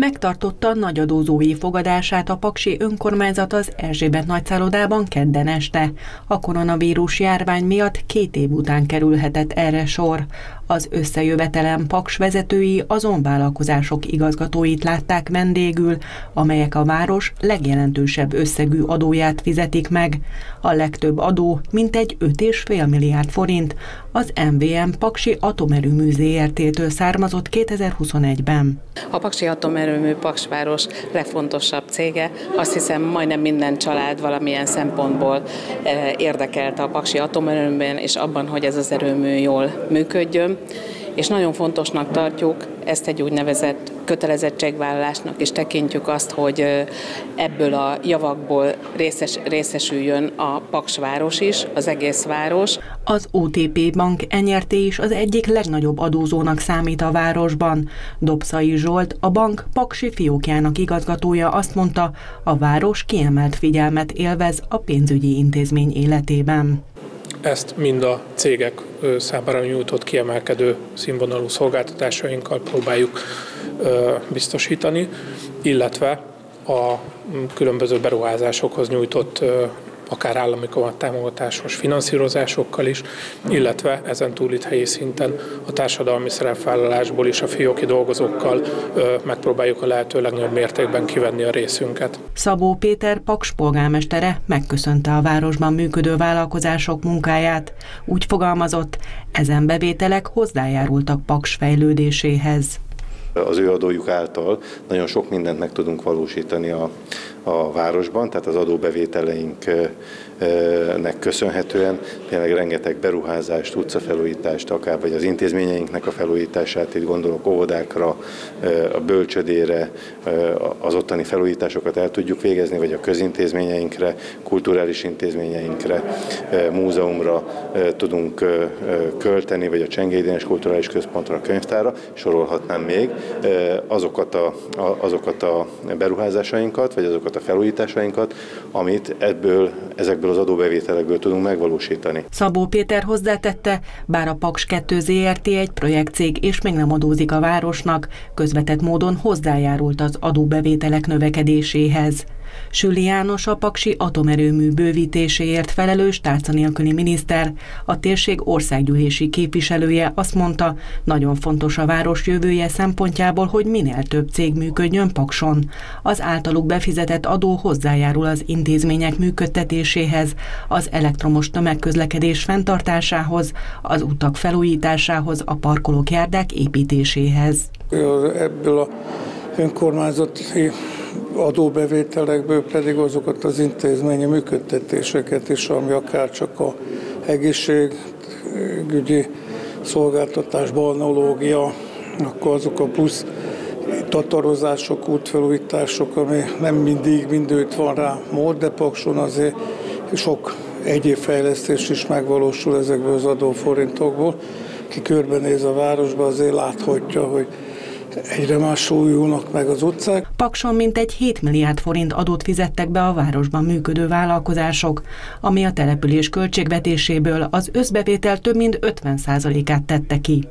Megtartotta nagyadózói fogadását a Paksi önkormányzat az Erzsébet nagyszállodában kedden este. A koronavírus járvány miatt két év után kerülhetett erre sor. Az összejövetelen Paks vezetői azon vállalkozások igazgatóit látták vendégül, amelyek a város legjelentősebb összegű adóját fizetik meg. A legtöbb adó, mintegy 5,5 milliárd forint, az MVM Paksi Atomerőmű ZRT-től származott 2021-ben. A Paksi Atomerőmű Paksváros legfontosabb cége. Azt hiszem majdnem minden család valamilyen szempontból eh, érdekelt a Paksi Atomerőműben, és abban, hogy ez az erőmű jól működjön és nagyon fontosnak tartjuk ezt egy úgynevezett kötelezettségvállalásnak, és tekintjük azt, hogy ebből a javakból részes, részesüljön a Paksváros is, az egész város. Az OTP Bank enyerté is az egyik legnagyobb adózónak számít a városban. Dobszai Zsolt, a bank Paksi fiókjának igazgatója azt mondta, a város kiemelt figyelmet élvez a pénzügyi intézmény életében. Ezt mind a cégek számára nyújtott kiemelkedő színvonalú szolgáltatásainkkal próbáljuk biztosítani, illetve a különböző beruházásokhoz nyújtott akár állami támogatásos finanszírozásokkal is, illetve ezen túl itt helyi szinten a társadalmi szerepvállalásból is a fióki dolgozókkal megpróbáljuk a lehető legnagyobb mértékben kivenni a részünket. Szabó Péter Paks polgármestere megköszönte a városban működő vállalkozások munkáját. Úgy fogalmazott, ezen bevételek hozzájárultak Paks fejlődéséhez az ő adójuk által nagyon sok mindent meg tudunk valósítani a, a városban, tehát az adóbevételeink nek köszönhetően tényleg rengeteg beruházást, utcafelújítást, akár vagy az intézményeinknek a felújítását, itt gondolok óvodákra, a bölcsödére, az ottani felújításokat el tudjuk végezni, vagy a közintézményeinkre, kulturális intézményeinkre, múzeumra tudunk költeni, vagy a Csengédénes Kulturális Központra, a könyvtára, sorolhatnám még azokat a, azokat a beruházásainkat, vagy azokat a felújításainkat, amit ebből, ezekből az adóbevételekből tudunk megvalósítani. Szabó Péter hozzátette, bár a Paks 2 ZRT egy projektcég és még nem adózik a városnak, közvetett módon hozzájárult az adóbevételek növekedéséhez. Süli János a Paksi atomerőmű bővítéséért felelős tárca nélküli miniszter, a térség országgyűlési képviselője azt mondta, nagyon fontos a város jövője szempontjából, hogy minél több cég működjön Pakson. Az általuk befizetett adó hozzájárul az intézmények működtetéséhez, az elektromos tömegközlekedés fenntartásához, az utak felújításához, a parkolók járdák építéséhez. Ebből a önkormányzati adóbevételekből pedig azokat az intézményi működtetéseket is, ami akár csak a egészségügyi szolgáltatás, balneológia, akkor azok a plusz tatarozások, útfelújítások, ami nem mindig mindőt van rá mód, de Pakson azért sok egyéb fejlesztés is megvalósul ezekből az adóforintokból. Ki körbenéz a városba, azért láthatja, hogy egyre más újulnak meg az utcák. Pakson mintegy 7 milliárd forint adót fizettek be a városban működő vállalkozások, ami a település költségvetéséből az összbevétel több mint 50 át tette ki.